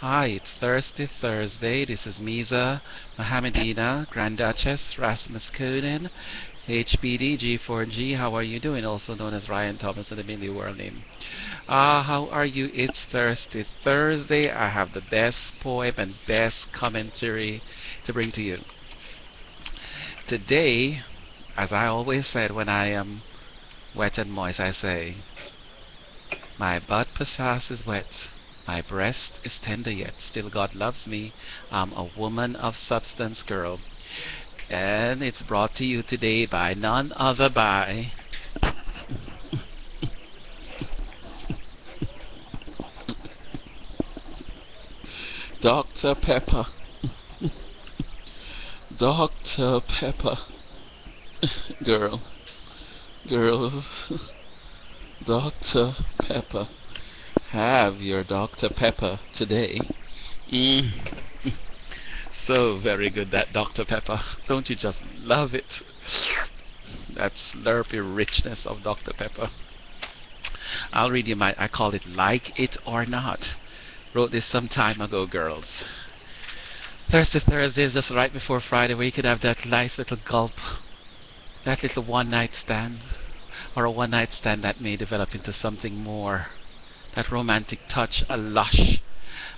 Hi, it's Thursday, Thursday. This is Miza Mohammedina, Grand Duchess, Rasmus Coonan, HBD, G4G. How are you doing? Also known as Ryan Thomas in the Millie World name. Ah, uh, how are you? It's Thursday, Thursday. I have the best poem and best commentary to bring to you. Today, as I always said when I am wet and moist, I say, my butt passas is wet my breast is tender yet. Still God loves me. I'm a woman of substance girl. And it's brought to you today by none other by Dr. Pepper. Dr. Pepper. Girl. Girls. Dr. Pepper have your Dr. Pepper today. Mm. so very good, that Dr. Pepper. Don't you just love it? That slurpy richness of Dr. Pepper. I'll read you my, I call it Like It or Not. Wrote this some time ago, girls. Thursday, Thursday is just right before Friday where you could have that nice little gulp. That little one night stand. Or a one night stand that may develop into something more that romantic touch, a lush,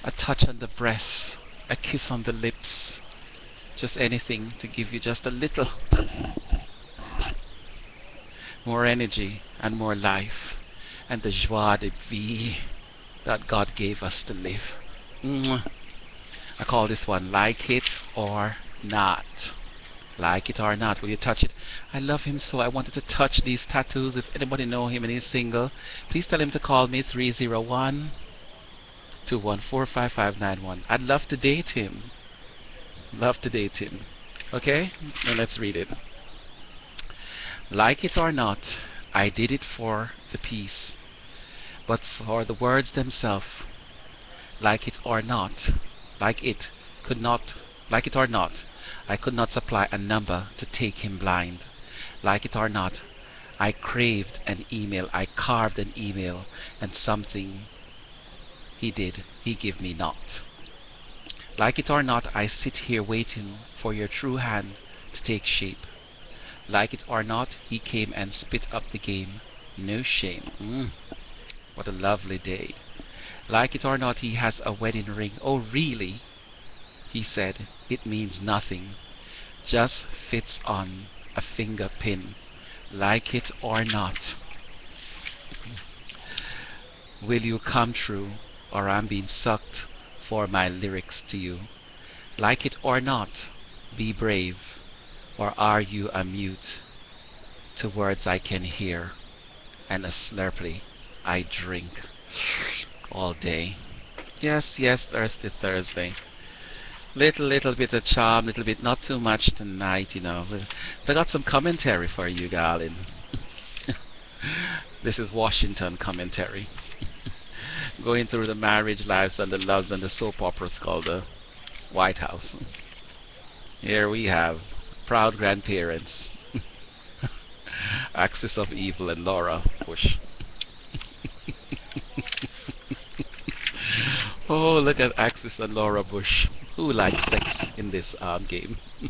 a touch on the breast, a kiss on the lips, just anything to give you just a little more energy and more life and the joie de vivre that God gave us to live. I call this one like it or not. Like it or not, will you touch it? I love him so I wanted to touch these tattoos. If anybody know him and he's single, please tell him to call me 301 214 I'd love to date him. Love to date him. Okay? Now let's read it. Like it or not, I did it for the peace, but for the words themselves, like it or not, like it could not, like it or not, I could not supply a number to take him blind. Like it or not, I craved an email, I carved an email, and something he did, he give me not. Like it or not, I sit here waiting for your true hand to take shape. Like it or not, he came and spit up the game. No shame. Mm. What a lovely day. Like it or not, he has a wedding ring. Oh, really? He said, it means nothing. Just fits on a finger pin, like it or not. Will you come true, or I'm being sucked for my lyrics to you? Like it or not, be brave, or are you a mute to words I can hear, and a slurpy I drink all day? Yes, yes, Thursday, Thursday little little bit of charm, little bit, not too much tonight, you know. I got some commentary for you, darling. this is Washington commentary. Going through the marriage lives and the loves and the soap operas called the White House. Here we have proud grandparents. Axis of Evil and Laura Bush. oh, look at Axis and Laura Bush. Who likes sex in this um, game?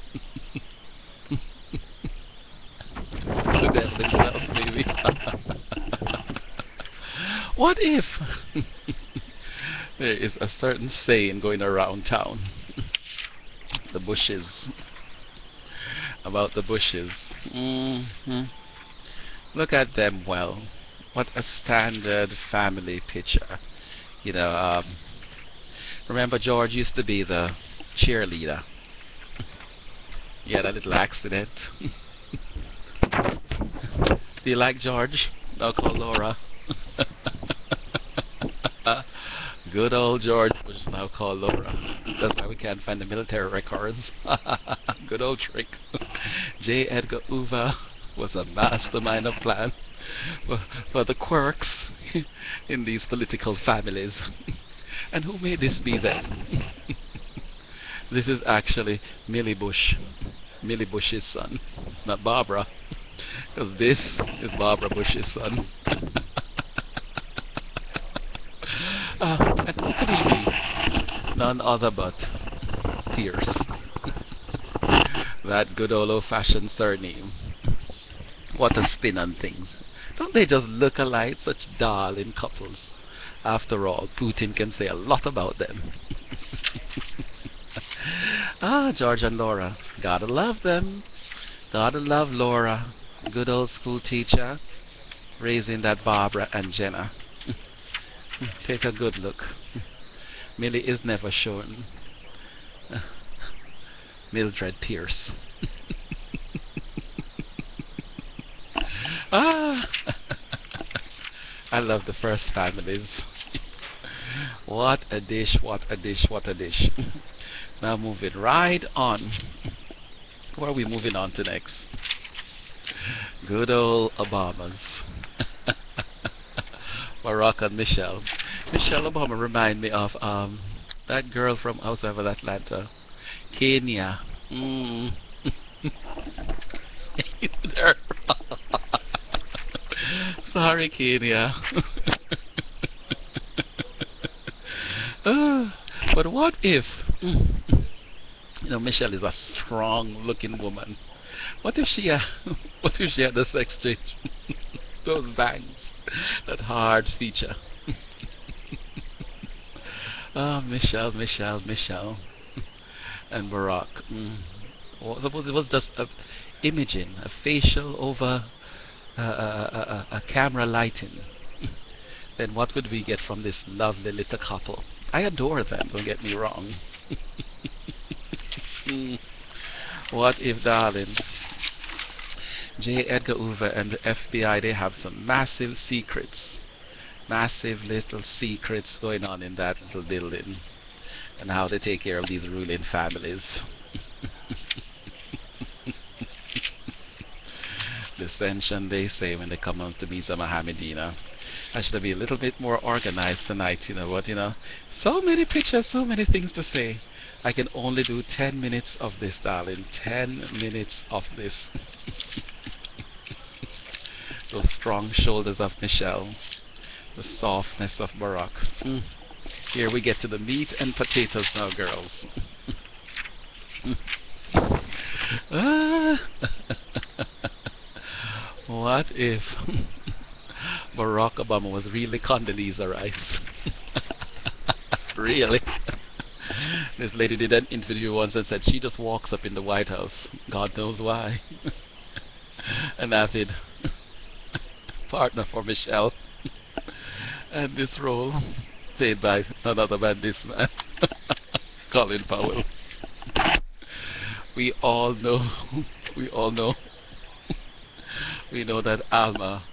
what if there is a certain saying going around town? the bushes. About the bushes. Mm -hmm. Look at them well. What a standard family picture. You know, um, Remember, George used to be the cheerleader. He had a little accident. Do you like George? I'll call Laura. Good old George was now called Laura. That's why we can't find the military records. Good old trick. J. Edgar Hoover was a mastermind of plan for, for the quirks in these political families. And who may this be then? this is actually Millie Bush. Millie Bush's son. Not Barbara. Because this is Barbara Bush's son. uh, and who could be? None other but Pierce. that good old old-fashioned surname. What a spin on things. Don't they just look alike, such darling couples? After all, Putin can say a lot about them. ah, George and Laura. Gotta love them. Gotta love Laura. Good old school teacher. Raising that Barbara and Jenna. Take a good look. Millie is never shown. Mildred Pierce. ah, I love the first families. What a dish, what a dish, what a dish. now moving right on. Where are we moving on to next? Good old Obamas. Barack and Michelle. Michelle Obama remind me of um, that girl from outside of Atlanta. Kenya. Mm. Sorry, Kenya. Uh, but what if, you know, Michelle is a strong-looking woman. What if she, uh, what if she had the sex change? Those bangs, that hard feature. oh, Michelle, Michelle, Michelle and Barack. Mm. Well, suppose it was just a imaging, a facial over uh, a, a, a, camera lighting. then what would we get from this lovely little couple? I adore them, don't get me wrong. what if, darling, J. Edgar Hoover and the FBI, they have some massive secrets. Massive little secrets going on in that little building and how they take care of these ruling families. Dissension, they say, when they come on to Misa Mohammedina. I should be a little bit more organized tonight, you know what, you know. So many pictures, so many things to say. I can only do 10 minutes of this, darling. 10 minutes of this. Those strong shoulders of Michelle. The softness of Barack. Mm. Here we get to the meat and potatoes now, girls. ah. what if Barack Obama was really Condoleezza Rice? really? this lady did an interview once and said she just walks up in the White House. God knows why. and An avid partner for Michelle. and this role played by none other than this man, Colin Powell. we all know, we all know, we know that Alma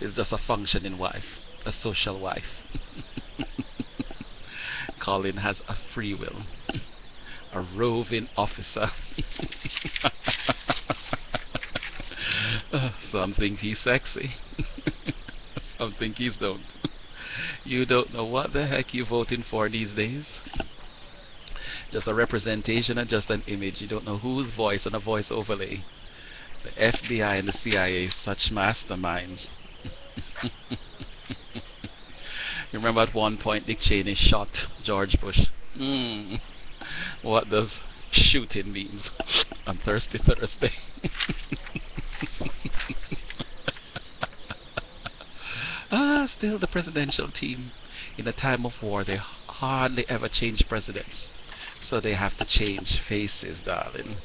is just a functioning wife, a social wife. Colin has a free will, a roving officer. some think he's sexy, some think he's don't. You don't know what the heck you're voting for these days. Just a representation and just an image. You don't know whose voice and a voice overlay. The FBI and the CIA, such masterminds. you remember at one point Dick Cheney shot George Bush. Mm. What does shooting means on Thirsty Thursday? Ah, still the presidential team. In a time of war, they hardly ever change presidents. So they have to change faces, darling.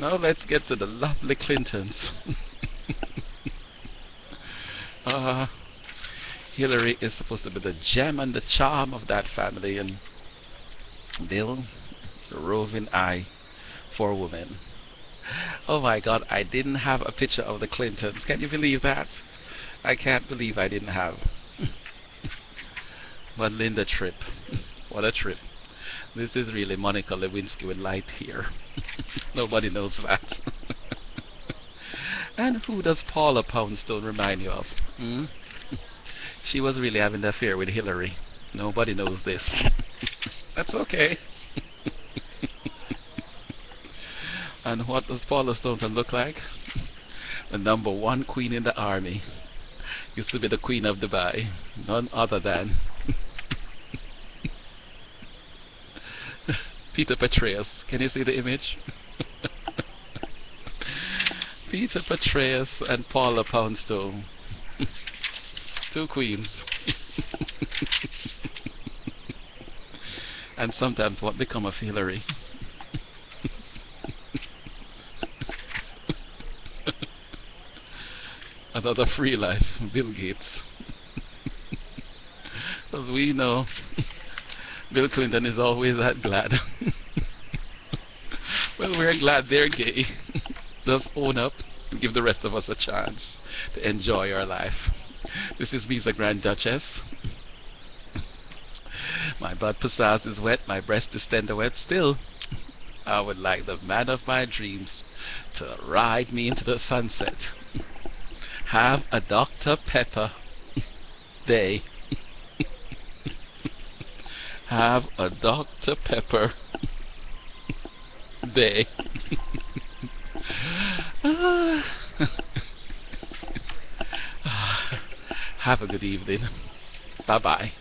now let's get to the lovely Clintons. uh, Hillary is supposed to be the gem and the charm of that family, and Bill, the roving eye for women. Oh my God, I didn't have a picture of the Clintons. Can you believe that? I can't believe I didn't have. but Linda Tripp. what a trip. This is really Monica Lewinsky with light here. Nobody knows that. And who does Paula Poundstone remind you of? Hmm? She was really having an affair with Hillary. Nobody knows this. That's okay. and what does Paula Stone look like? the number one queen in the army. Used to be the queen of Dubai. None other than Peter Petraeus. Can you see the image? Peter Petraeus and Paula Poundstone. Two queens. and sometimes what become of Hillary? Another free life, Bill Gates. Because we know Bill Clinton is always that glad. well, we're glad they're gay. Just own up and give the rest of us a chance to enjoy our life. This is me, the Grand Duchess. my butt passage is wet, my breast is tender wet still. I would like the man of my dreams to ride me into the sunset. Have a Dr. Pepper day. Have a Dr. Pepper day. Ah, have a good evening. Bye bye.